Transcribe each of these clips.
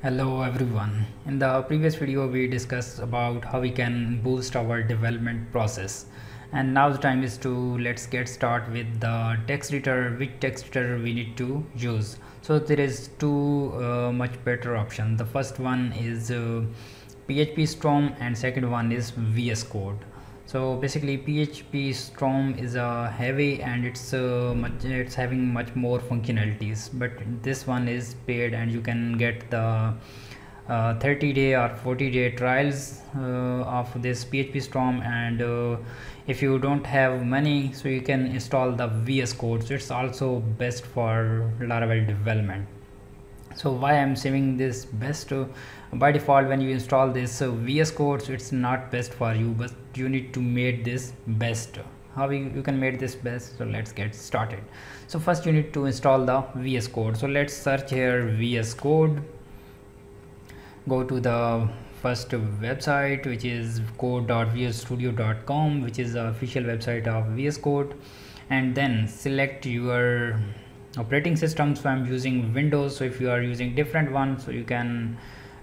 hello everyone. In the previous video we discussed about how we can boost our development process. And now the time is to let's get start with the text editor which text editor we need to use. So there is two uh, much better option. The first one is uh, php storm and second one is vs code so basically php storm is a uh, heavy and it's uh, much it's having much more functionalities. But this one is paid and you can get the uh, 30 day or 40 day trials uh, of this php storm. And uh, if you don't have money so you can install the vs code so it's also best for laravel development so why i'm saving this best uh, by default when you install this uh, vs code so it's not best for you but you need to make this best. How you, you can make this best? So let's get started. So first you need to install the vs code. So let's search here vs code. Go to the first website which is code.vsstudio.com which is the official website of vs code. And then select your operating system so i'm using windows. So if you are using different one so you can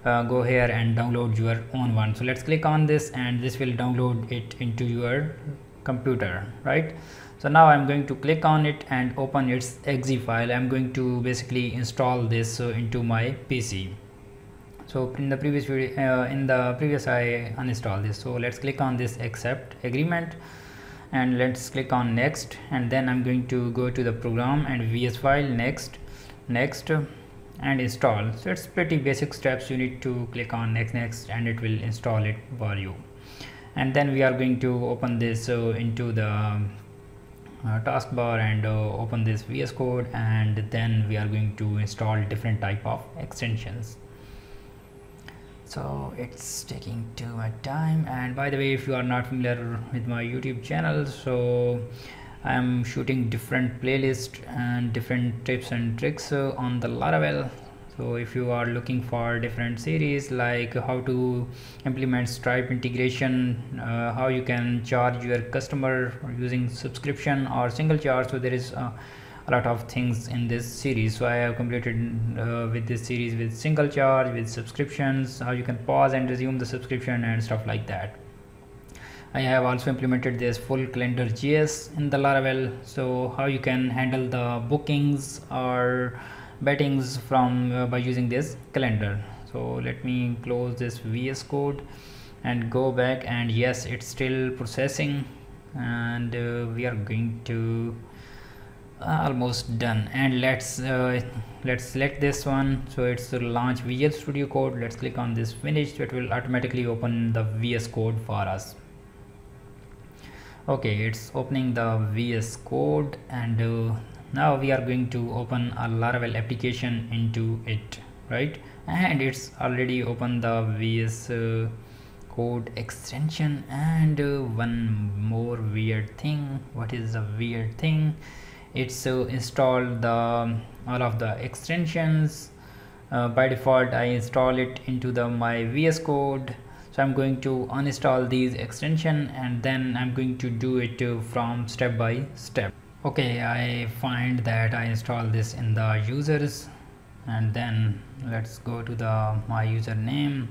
uh, go here and download your own one. So let's click on this and this will download it into your computer right? So now i'm going to click on it and open its exe file. I'm going to basically install this uh, into my pc so in the previous video uh, in the previous i uninstalled this. So let's click on this accept agreement and let's click on next. And then i'm going to go to the program and vs file next next and install. So it's pretty basic steps. You need to click on next next and it will install it for you. And then we are going to open this uh, into the uh, taskbar and uh, open this vs code. And then we are going to install different type of extensions so it's taking too much time. And by the way if you are not familiar with my youtube channel so I am shooting different playlists and different tips and tricks uh, on the Laravel. So if you are looking for different series like how to implement stripe integration uh, how you can charge your customer using subscription or single charge so there is uh, a lot of things in this series. So i have completed uh, with this series with single charge with subscriptions how you can pause and resume the subscription and stuff like that. I have also implemented this full calendar JS in the Laravel. So how you can handle the bookings or bettings from uh, by using this calendar. So let me close this VS code and go back and yes it's still processing and uh, we are going to almost done. And let's uh, let's select this one. So it's launch Visual Studio Code. Let's click on this finish it will automatically open the VS code for us. Okay it's opening the vs code. And uh, now we are going to open a laravel application into it right? And it's already open the vs uh, code extension. And uh, one more weird thing. What is the weird thing it's uh, installed the all of the extensions. Uh, by default i install it into the my vs code. So i'm going to uninstall these extension and then i'm going to do it from step by step. Okay i find that i install this in the users and then let's go to the my username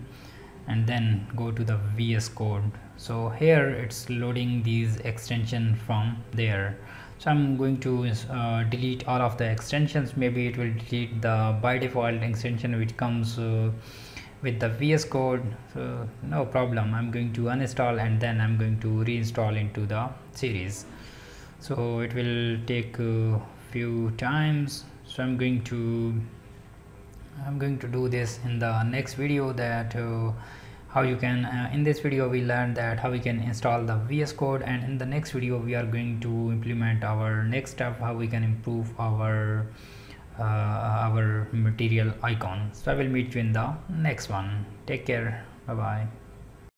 and then go to the vs code. So here it's loading these extension from there so i'm going to uh, delete all of the extensions. Maybe it will delete the by default extension which comes uh, with the VS code. So no problem. I'm going to uninstall and then I'm going to reinstall into the series. So it will take a few times. So I'm going to I'm going to do this in the next video that uh, how you can uh, in this video we learned that how we can install the VS code and in the next video we are going to implement our next step how we can improve our uh, our material icon. So i will meet you in the next one. Take care. Bye bye